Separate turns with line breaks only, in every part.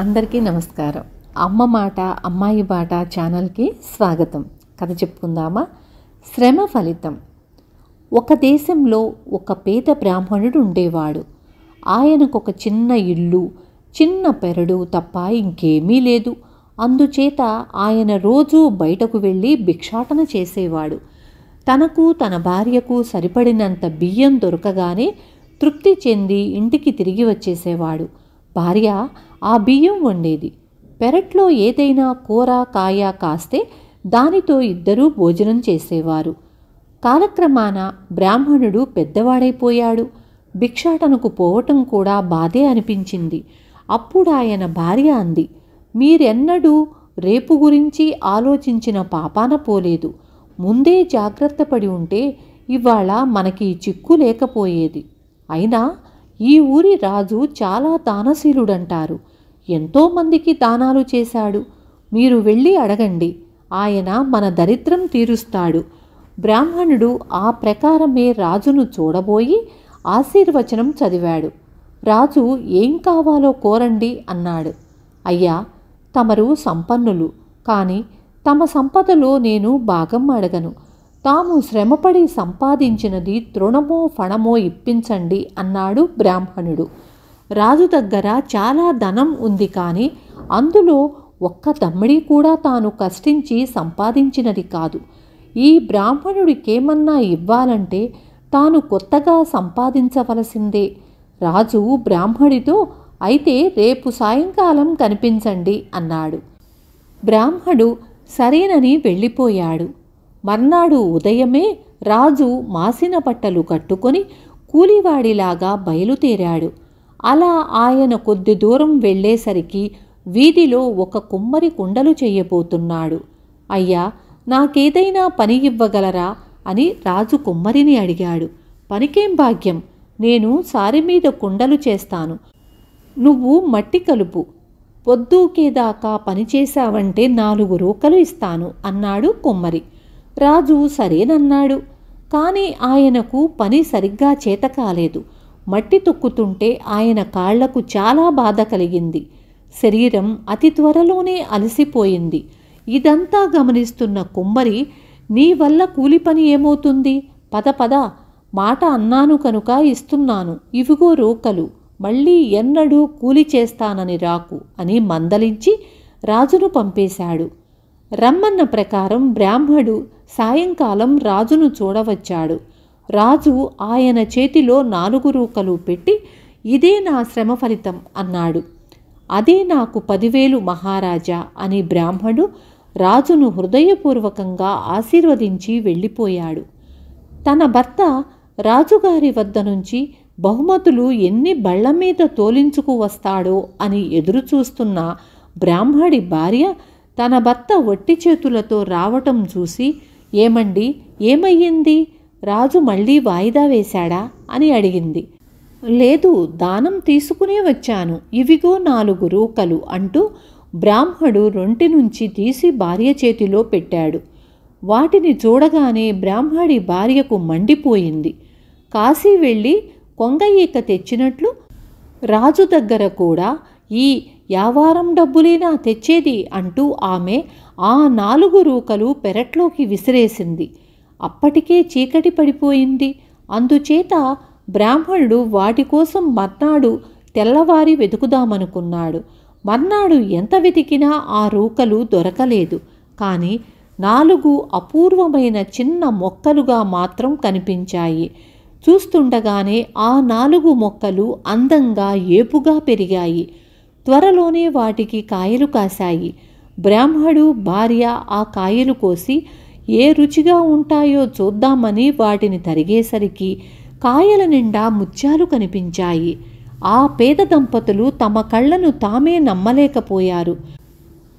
అందరికీ నమస్కారం. అమ్మ మాట అమ్మాయి బాట ఛానల్కి స్వాగతం. కథ చెప్పుకుందామా? శ్రమ ఫలితం. ఒక దేశంలో ఒక పేద బ్రాహ్మణుడు ఉండేవాడు. ఆయనకు ఒక చిన్న ఇల్లు చిన్న పెరడు తప్ప ఇంకేమీ లేదు. అందుచేత ఆయన రోజూ బయటకు వెళ్ళి భిక్షాటన చేసేవాడు. తనకు తన భార్యకు సరిపడినంత బియ్యం దొరకగానే తృప్తి చెంది ఇంటికి తిరిగి వచ్చేసేవాడు. భార్య ఆ బియ్యం వండేది. పెరట్లో ఏదైనా కూర కాయ కాస్తే దానితో ఇద్దరూ భోజనం చేసేవారు. కాలక్రమాన బ్రాహ్మణుడు పెద్దవాడైపోయాడు. భిక్షాటనకు పోవటం కూడా బాధే అనిపించింది. అప్పుడు ఆయన భార్య అంది మీరెన్నడూ రేపు గురించి ఆలోచించిన పాపాన పోలేదు. ముందే జాగ్రత్త పడి ఉంటే ఇవాళ మనకి చిక్కు లేకపోయేది. అయినా ఈ ఊరి రాజు చాలా దానశీలుడంటారు. ఎంతోమందికి దానాలు చేశాడు. మీరు వెళ్ళి అడగండి. ఆయన మన దరిద్రం తీరుస్తాడు. బ్రాహ్మణుడు ఆ ప్రకారమే రాజును చూడబోయి ఆశీర్వచనం చదివాడు. రాజు ఏం కావాలో కోరండి అన్నాడు. అయ్యా తమరు సంపన్నులు. కానీ తమ సంపదలో నేను భాగం అడగను. తాము శ్రమపడి సంపాదించినది తృణమో ఫణమో ఇప్పించండి అన్నాడు బ్రాహ్మణుడు. రాజు దగ్గర చాలా ధనం ఉంది కానీ అందులో ఒక్క దమ్మిడి కూడా తాను కష్టించి సంపాదించినది కాదు. ఈ బ్రాహ్మణుడికేమన్నా ఇవ్వాలంటే తాను కొత్తగా సంపాదించవలసిందే. రాజు బ్రాహ్మడితో అయితే రేపు సాయంకాలం కనిపించండి అన్నాడు. బ్రాహ్మడు సరేనని వెళ్ళిపోయాడు. మర్నాడు ఉదయమే రాజు మాసిన బట్టలు కట్టుకొని కూలివాడిలాగా బయలుదేరాడు. అలా ఆయన కొద్ది దూరం వెళ్ళేసరికి వీధిలో ఒక కుమ్మరి కుండలు చేయబోతున్నాడు. అయ్యా నాకేదైనా పని ఇవ్వగలరా అని రాజు కుమ్మరిని అడిగాడు. పనికేం భాగ్యం? నేను సారి మీద కుండలు చేస్తాను. నువ్వు మట్టి కలుపు. పొద్దుకేదాకా పనిచేశావంటే నాలుగు రూకలు ఇస్తాను అన్నాడు కుమ్మరి. రాజు సరేనన్నాడు. కానీ ఆయనకు పని సరిగ్గా చేత కాలేదు మట్టి తొక్కుతుంటే ఆయన కాళ్ళకు చాలా బాధ కలిగింది. శరీరం అతి త్వరలోనే అలసిపోయింది. ఇదంతా గమనిస్తున్న కుమ్మరి నీ వల్ల కూలి పని ఏమవుతుంది? పద పద. మాట అన్నాను కనుక ఇస్తున్నాను. ఇవిగో రోకలు. మళ్ళీ ఎన్నడూ కూలి చేస్తానని రాకు అని మందలించి రాజును పంపేశాడు. రమ్మన్న ప్రకారం బ్రాహ్మడు సాయంకాలం రాజును చూడవచ్చాడు. రాజు ఆయన చేతిలో నాలుగు రూకలు పెట్టి ఇదే నా శ్రమ ఫలితం అన్నాడు. అదే నాకు పదివేలు మహారాజా అని బ్రాహ్మడు రాజును హృదయపూర్వకంగా ఆశీర్వదించి వెళ్ళిపోయాడు. తన భర్త రాజుగారి వద్ద నుంచి బహుమతులు ఎన్ని బళ్ళ మీద తోలించుకు వస్తాడో అని ఎదురుచూస్తున్న బ్రాహ్మడి భార్య తన భర్త ఒట్టి చేతులతో రావటం చూసి ఏమండి ఏమయ్యింది? రాజు మళ్ళీ వాయిదా వేశాడా? అని అడిగింది. లేదు దానం తీసుకునే వచ్చాను. ఇవిగో నాలుగు రూకలు అంటూ బ్రాహ్మడు రొంటి నుంచి తీసి భార్య చేతిలో పెట్టాడు. వాటిని చూడగానే బ్రాహ్మడి భార్యకు మండిపోయింది. కాశీ వెళ్ళి కొంగ ఈక తెచ్చినట్లు రాజు దగ్గర కూడా ఈ యావారం డబ్బులేనా తెచ్చేది అంటూ ఆమె ఆ నాలుగు రూకలు పెరట్లోకి విసిరేసింది. అప్పటికే చీకటి పడిపోయింది. అందుచేత బ్రాహ్మణుడు వాటి కోసం మర్నాడు తెల్లవారి వెతుకుదామనుకున్నాడు. మర్నాడు ఎంత వెతికినా ఆ రూకలు దొరకలేదు. కానీ నాలుగు అపూర్వమైన చిన్న మొక్కలుగా మాత్రం కనిపించాయి. చూస్తుండగానే ఆ నాలుగు మొక్కలు అందంగా ఏపుగా పెరిగాయి. త్వరలోనే వాటికి కాయలు కాశాయి. బ్రాహ్మడు భార్య ఆ కాయలు కోసి ఏ రుచిగా ఉంటాయో చూద్దామని వాటిని తరిగేసరికి కాయల నిండా ముత్యాలు కనిపించాయి. ఆ పేద దంపతులు తమ కళ్ళను తామే నమ్మలేకపోయారు.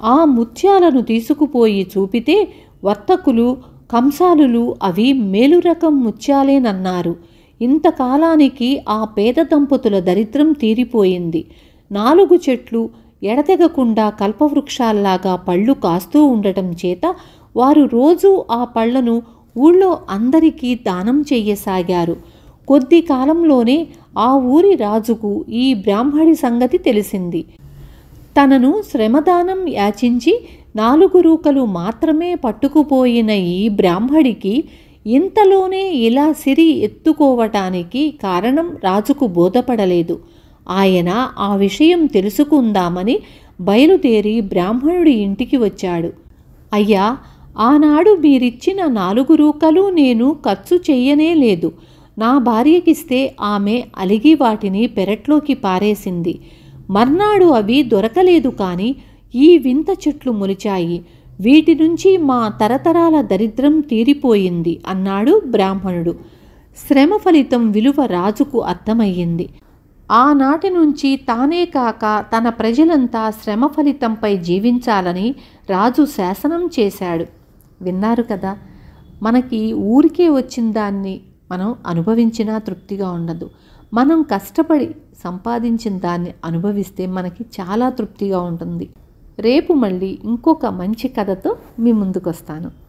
ఆ ముత్యాలను తీసుకుపోయి చూపితే వర్తకులు కంసాలులు అవి మేలు రకం ముత్యాలేనన్నారు. ఇంతకాలానికి ఆ పేద దంపతుల దరిద్రం తీరిపోయింది. నాలుగు చెట్లు ఎడతెగకుండా కల్పవృక్షాల్లాగా పళ్ళు కాస్తూ ఉండటం చేత వారు రోజూ ఆ పళ్ళను ఊళ్ళో అందరికీ దానం చెయ్యసాగారు. కొద్ది కాలంలోనే ఆ ఊరి రాజుకు ఈ బ్రాహ్మడి సంగతి తెలిసింది. తనను శ్రమదానం యాచించి నాలుగు రూకలు మాత్రమే పట్టుకుపోయిన ఈ బ్రాహ్మడికి ఇంతలోనే ఇలా సిరి ఎత్తుకోవటానికి కారణం రాజుకు బోధపడలేదు. ఆయన ఆ విషయం తెలుసుకుందామని బయలుదేరి బ్రాహ్మణుడి ఇంటికి వచ్చాడు. అయ్యా ఆనాడు మీరిచ్చిన నాలుగు రూకలు నేను ఖర్చు చెయ్యనే లేదు. నా భార్యకిస్తే ఆమె అలిగి వాటిని పెరట్లోకి పారేసింది. మర్నాడు అవి దొరకలేదు కానీ ఈ వింత చెట్లు మొలిచాయి. వీటి నుంచి మా తరతరాల దరిద్రం తీరిపోయింది అన్నాడు బ్రాహ్మణుడు. శ్రమ ఫలితం విలువ రాజుకు అర్థమయ్యింది. ఆనాటి నుంచి తానే కాక తన ప్రజలంతా శ్రమ ఫలితంపై జీవించాలని రాజు శాసనం చేశాడు. విన్నారు కదా మనకి ఊరికే వచ్చిన దాన్ని మనం అనుభవించినా తృప్తిగా ఉండదు. మనం కష్టపడి సంపాదించిన దాన్ని అనుభవిస్తే మనకి చాలా తృప్తిగా ఉంటుంది. రేపు మళ్ళీ ఇంకొక మంచి కథతో మీ ముందుకొస్తాను.